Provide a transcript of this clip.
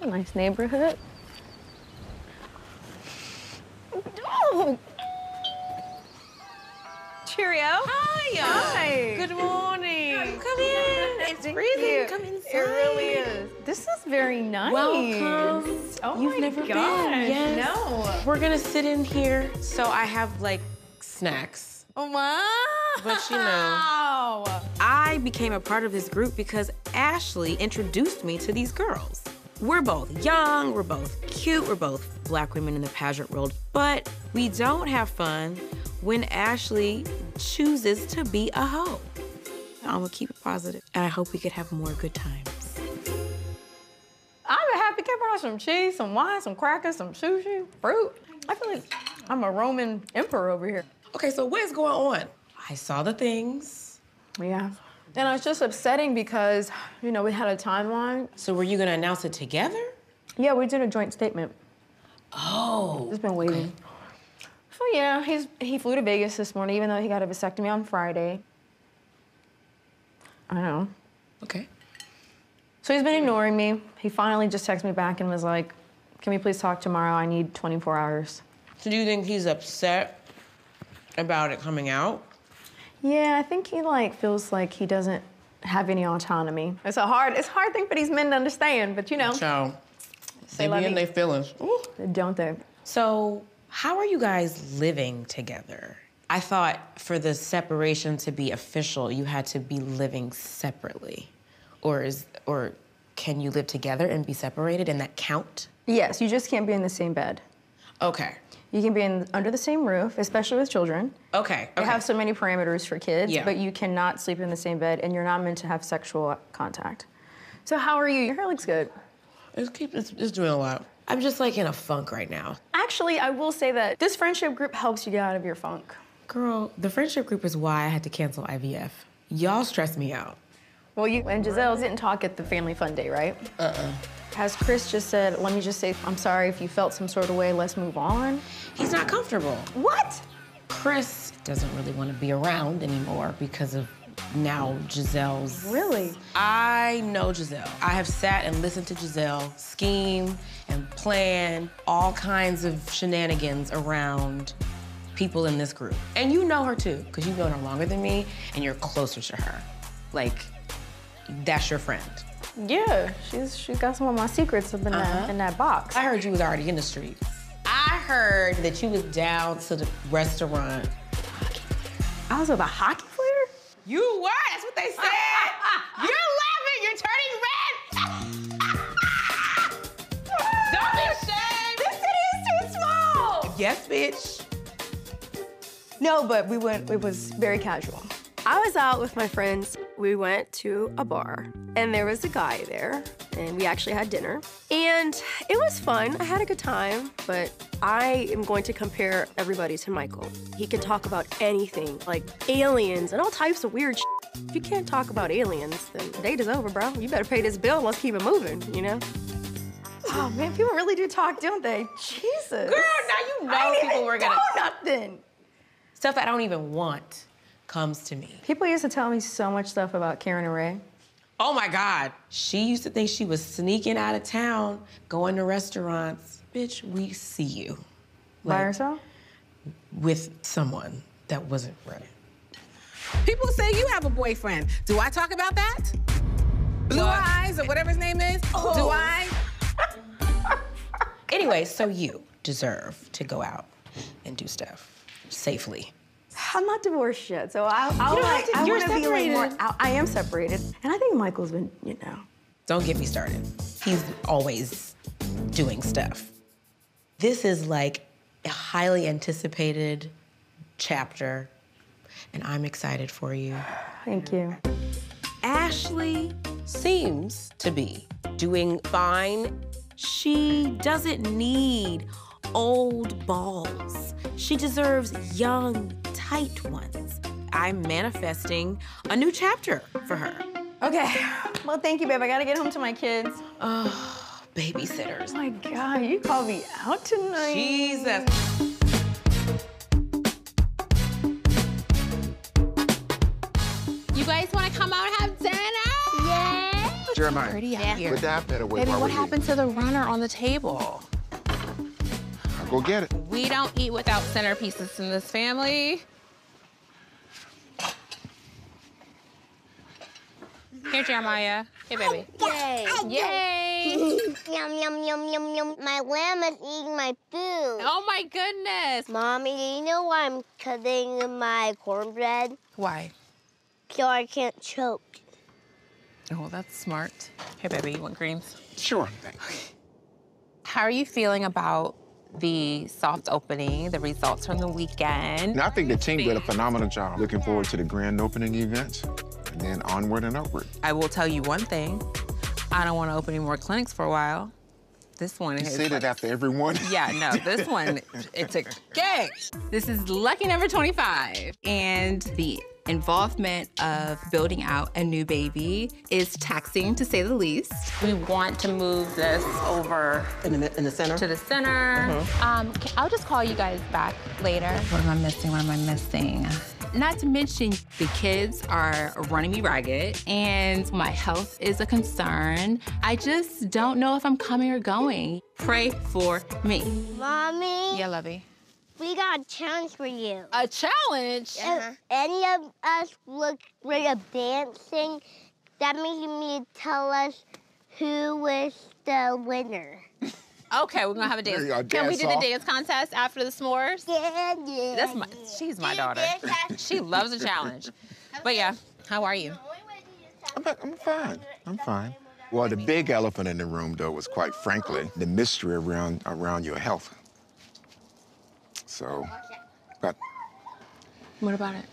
It's a nice neighborhood. Oh. Cheerio. Hi. Hi. Good morning. Come in. It's freezing. Come inside. It really is. This is very nice. Welcome. Oh You've my never gosh, been. Yes. No. We're gonna sit in here. So I have like snacks. Oh wow. But you know. I became a part of this group because Ashley introduced me to these girls. We're both young, we're both cute, we're both black women in the pageant world, but we don't have fun when Ashley chooses to be a hoe. I'm gonna keep it positive, and I hope we could have more good times. I'm a happy camper. I have some cheese, some wine, some crackers, some sushi, fruit. I feel like I'm a Roman emperor over here. Okay, so what is going on? I saw the things. Yeah. And it's just upsetting because, you know, we had a timeline. So were you gonna announce it together? Yeah, we did a joint statement. Oh. It's been waiting. So yeah, he's he flew to Vegas this morning, even though he got a vasectomy on Friday. I know. Okay. So he's been ignoring me. He finally just texted me back and was like, "Can we please talk tomorrow? I need 24 hours." So do you think he's upset about it coming out? Yeah, I think he like feels like he doesn't have any autonomy. It's a hard, it's a hard thing for these men to understand, but you know, Child. They let be in their feelings. Ooh. don't they? So, how are you guys living together? I thought for the separation to be official, you had to be living separately. Or is or can you live together and be separated and that count? Yes, you just can't be in the same bed. Okay. You can be in, under the same roof, especially with children. Okay. They okay. have so many parameters for kids, Yeah. but you cannot sleep in the same bed, and you're not meant to have sexual contact. So how are you? Your hair looks good. It's keep it's, it's doing a lot. I'm just like in a funk right now. Actually, I will say that this friendship group helps you get out of your funk. Girl, the friendship group is why I had to cancel IVF. Y'all stress me out. Well, you and Gizelle didn't talk at the family fun day, right? Uh-uh. Has Chris just said, let me just say, I'm sorry if you felt some sort of way, let's move on? He's not comfortable. What? Chris doesn't really want to be around anymore because of now Gizelle's. Really? I know Gizelle. I have sat and listened to Gizelle scheme and plan all kinds of shenanigans around people in this group. And you know her too, because you've known her longer than me and you're closer to her. Like, that's your friend. Yeah, she's she's got some of my secrets up in, that, uh-huh. in that box. I heard you was already in the streets. I heard that you was down to the restaurant. I was with a hockey player? You were, that's what they said. you're laughing, you're turning red. Don't be ashamed. This city is too small! Yes, bitch. No, but we went, it was very casual. I was out with my friends. We went to a bar, and there was a guy there, and we actually had dinner. And it was fun. I had a good time, but I am going to compare everybody to Michael. He can talk about anything, like aliens and all types of weird shit. If you can't talk about aliens, then the date is over, bro. You better pay this bill and let's keep it moving, you know? Oh man, people really do talk, don't they? Jesus. Girl, now you know people were gonna- know nothing. Stuff I don't even want comes to me. People used to tell me so much stuff about Karen and Ray. Oh my God. She used to think she was sneaking out of town, going to restaurants. Bitch, we see you. By Like, herself? With someone that wasn't right. People say you have a boyfriend. Do I talk about that? Blue What? Eyes or whatever his name is? Oh. Do I? Anyway, so you deserve to go out and do stuff safely. I'm not divorced yet, so I, I, don't like, to- I you're want to be like more. separated. I am separated, and I think Michael's been, you know. Don't get me started. He's always doing stuff. This is like a highly anticipated chapter, and I'm excited for you. Thank you. Ashley seems to be doing fine. She doesn't need old balls. She deserves young, tight ones. I'm manifesting a new chapter for her. Okay. Well, thank you, babe. I gotta get home to my kids. Oh, babysitters. Oh my God, you called me out tonight. Jesus. You guys want to come out and have dinner? Yeah. Jeremiah. Pretty out here. Put that better away Baby, what we're here. happened to the runner on the table? I'll go get it. We don't eat without centerpieces in this family. Here, Jeremiah. Hey, baby. Yay. Yay! Yum, yum, yum, yum, yum. My lamb is eating my food. Oh my goodness. Mommy, do you know why I'm cutting my cornbread? Why? So I can't choke. Oh, that's smart. Hey, baby, you want greens? Sure. Thanks. How are you feeling about the soft opening, the results from the weekend? Now, I think the team did a phenomenal job. Looking forward to the grand opening event and then onward and upward. I will tell you one thing. I don't want to open any more clinics for a while. This one You is say that after everyone. Yeah, no, this one, it's a cake. This is lucky number 25. And the involvement of building out a new baby is taxing to say the least. We want to move this over In the, in the center? to the center. Um, I'll just call you guys back later. What am I missing? What am I missing? Not to mention, the kids are running me ragged and my health is a concern. I just don't know if I'm coming or going. Pray for me. Mommy, Yeah, lovey. we got a challenge for you. A challenge? If uh-huh. any of us look great at dancing, that means you need to tell us who is the winner. Okay, we're gonna have a dance. There you go, Can we dance do the dance contest after the s'mores? Yeah, yeah. That's my, she's my daughter. She loves a challenge. But yeah, how are you? I'm, I'm fine. I'm fine. Well, the big elephant in the room, though, was quite frankly the mystery around around your health. So, but What about it?